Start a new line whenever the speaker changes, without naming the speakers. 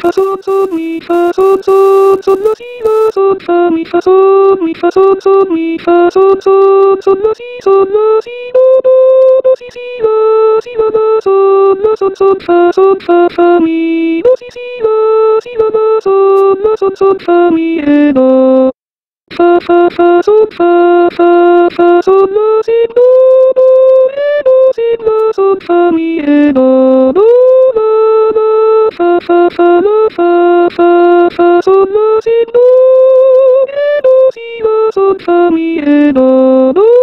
fa sol sol mi fa sol sol sol la si la sol fa mi fa sol mi fa sol sol mi fa sol sol sol la si sol la si do do do si si la si la la sol la sol sol fa sol fa fa mi do si si la si la la sol la sol sol fa mi e do fa fa fa sol fa fa fa sol la si do do e do si la sol fa mi e do Somos in no, e nos ibas on fami e.